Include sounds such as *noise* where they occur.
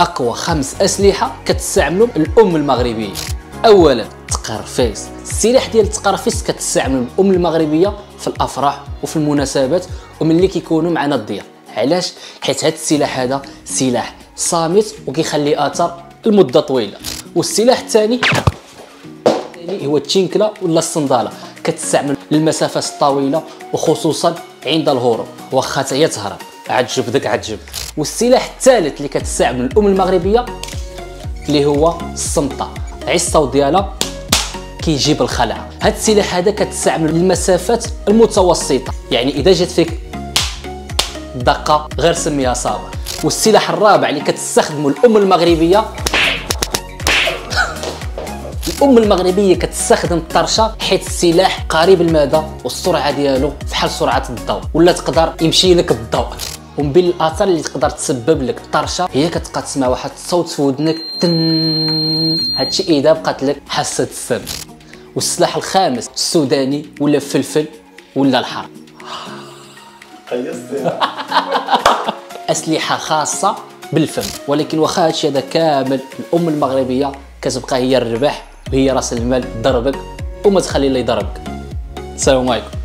أقوى خمس أسلحة كتستعملهم الأم المغربية. اولا تقرفيس. السلاح ديال التقرفيس كتستعمل الأم المغربية في الأفراح وفي المناسبات وملي كيكونوا معنا الضياف علاش؟ حيت هذا السلاح هذا سلاح صامت وكيخلي اثر لمدة طويلة. والسلاح الثاني هو التشينكلا ولا الصندالة. كتستعمل للمسافات الطويلة وخصوصا عند الهروب. واخا تهرب. عاد جبدك عاد جبد والسلاح الثالث اللي كتستعمل الأم المغربية اللي هو الصمطه الصوت ديالها كيجيب الخلع هاد السلاح هذا كتستعمل للمسافات المتوسطة. يعني إذا جات فيك دقة غير سميها صابر. والسلاح الرابع اللي كتستخدمه الأم المغربية الأم المغربية كتستخدم الطرشة حيت السلاح قريب المدى والسرعة ديالو فحال سرعة الضوء. ولا تقدر يمشي لك بالضوء. ومن بين الاثار اللي تقدر تسبب لك الطرشة هي كتبقى تسمع واحد الصوت في ودنك تن هادشي إذا بقات لك حاسة السم والسلاح الخامس السوداني ولا الفلفل ولا الحر *laughs* أسلحة خاصة بالفم. ولكن واخا هادشي هذا كامل الأم المغربية كتبقى هي الربح وهي رأس المال ضربك وما تخلي اللي يضربك. السلام عليكم.